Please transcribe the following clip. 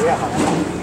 不要好